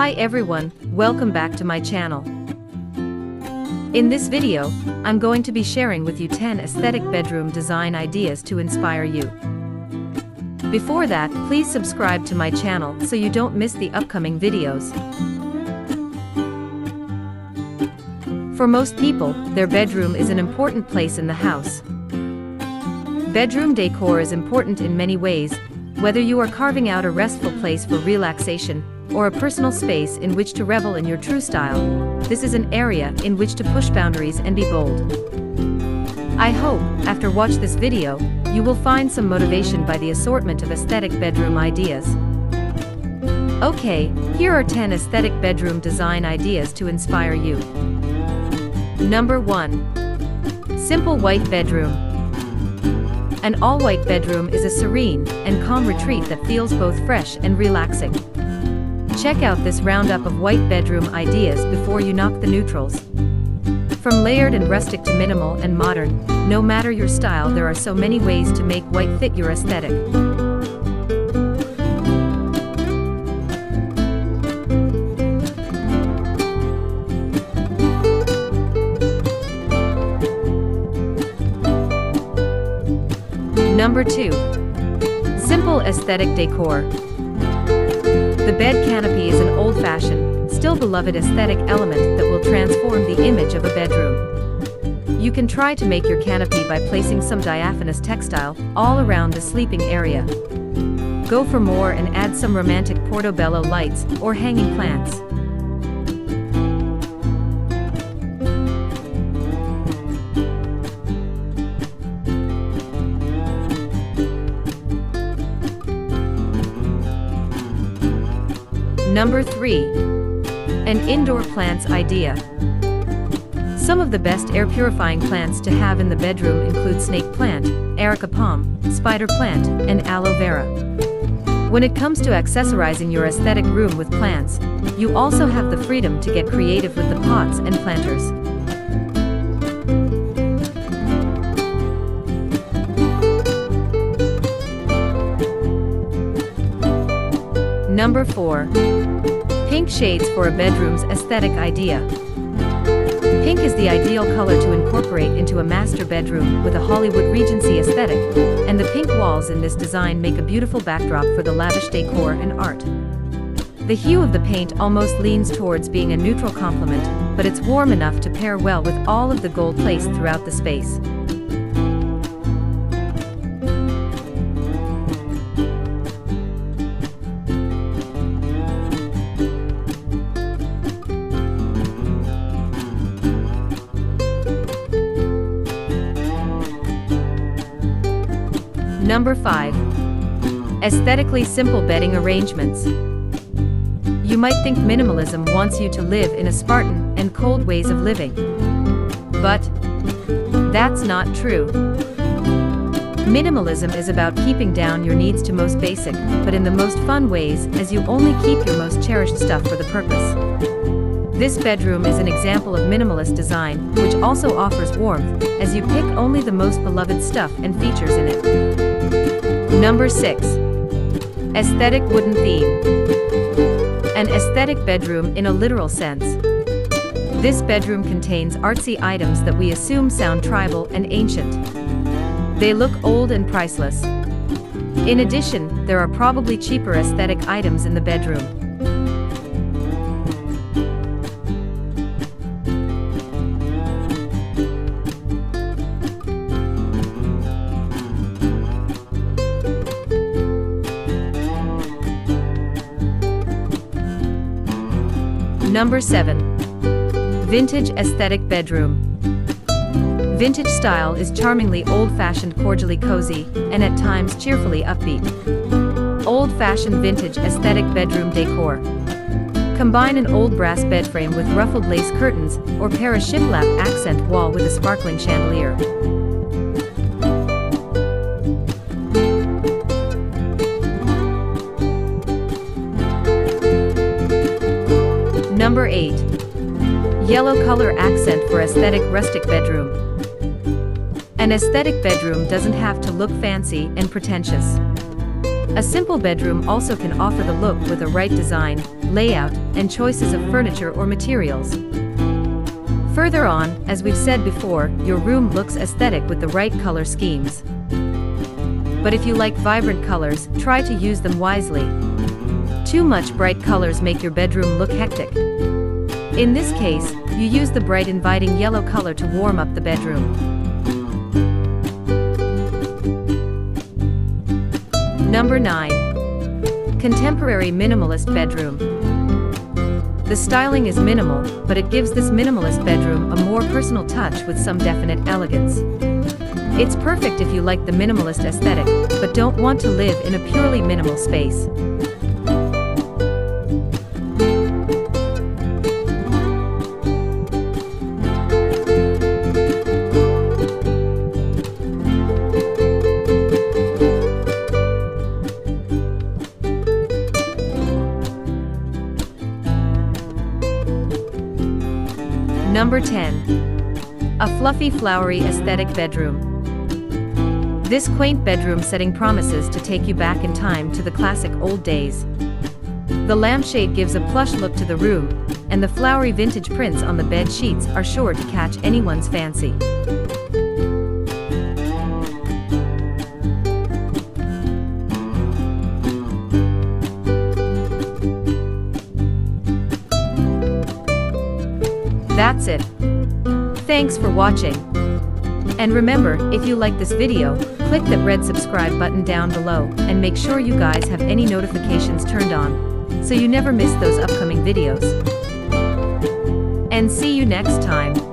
Hi everyone, welcome back to my channel. In this video, I'm going to be sharing with you 10 aesthetic bedroom design ideas to inspire you. Before that, please subscribe to my channel so you don't miss the upcoming videos. For most people, their bedroom is an important place in the house. Bedroom decor is important in many ways, whether you are carving out a restful place for relaxation, or a personal space in which to revel in your true style, this is an area in which to push boundaries and be bold. I hope, after watch this video, you will find some motivation by the assortment of aesthetic bedroom ideas. Okay, here are 10 aesthetic bedroom design ideas to inspire you. Number 1. Simple white bedroom. An all-white bedroom is a serene and calm retreat that feels both fresh and relaxing. Check out this roundup of white bedroom ideas before you knock the neutrals. From layered and rustic to minimal and modern, no matter your style there are so many ways to make white fit your aesthetic. Number 2. Simple aesthetic decor. The bed canopy is an old-fashioned, still beloved aesthetic element that will transform the image of a bedroom. You can try to make your canopy by placing some diaphanous textile all around the sleeping area. Go for more and add some romantic portobello lights or hanging plants. Number 3. An indoor plants idea. Some of the best air purifying plants to have in the bedroom include snake plant, areca palm, spider plant, and aloe vera. When it comes to accessorizing your aesthetic room with plants, you also have the freedom to get creative with the pots and planters. Number 4. Pink shades for a bedroom's aesthetic idea. Pink is the ideal color to incorporate into a master bedroom with a Hollywood Regency aesthetic, and the pink walls in this design make a beautiful backdrop for the lavish decor and art. The hue of the paint almost leans towards being a neutral complement, but it's warm enough to pair well with all of the gold placed throughout the space. Number 5. Aesthetically simple bedding arrangements. You might think minimalism wants you to live in a Spartan and cold ways of living. But that's not true. Minimalism is about keeping down your needs to most basic, but in the most fun ways, as you only keep your most cherished stuff for the purpose. This bedroom is an example of minimalist design, which also offers warmth, as you pick only the most beloved stuff and features in it. Number 6. Aesthetic Wooden Theme. An aesthetic bedroom in a literal sense. This bedroom contains artsy items that we assume sound tribal and ancient. They look old and priceless. In addition, there are probably cheaper aesthetic items in the bedroom. Number 7. Vintage Aesthetic Bedroom. Vintage style is charmingly old-fashioned cordially cozy, and at times cheerfully upbeat. Old-fashioned vintage aesthetic bedroom decor. Combine an old brass bed frame with ruffled lace curtains, or pair a shiplap accent wall with a sparkling chandelier. Yellow color accent for aesthetic rustic bedroom. An aesthetic bedroom doesn't have to look fancy and pretentious. A simple bedroom also can offer the look with a right design, layout, and choices of furniture or materials. Further on, as we've said before, your room looks aesthetic with the right color schemes. But if you like vibrant colors, try to use them wisely. Too much bright colors make your bedroom look hectic. In this case, you use the bright inviting yellow color to warm up the bedroom. Number 9. Contemporary Minimalist Bedroom. The styling is minimal, but it gives this minimalist bedroom a more personal touch with some definite elegance. It's perfect if you like the minimalist aesthetic, but don't want to live in a purely minimal space. Number 10. A fluffy flowery aesthetic bedroom. This quaint bedroom setting promises to take you back in time to the classic old days. The lampshade gives a plush look to the room, and the flowery vintage prints on the bed sheets are sure to catch anyone's fancy. That's it. Thanks for watching. And remember, if you like this video, click that red subscribe button down below, and make sure you guys have any notifications turned on, so you never miss those upcoming videos. And see you next time.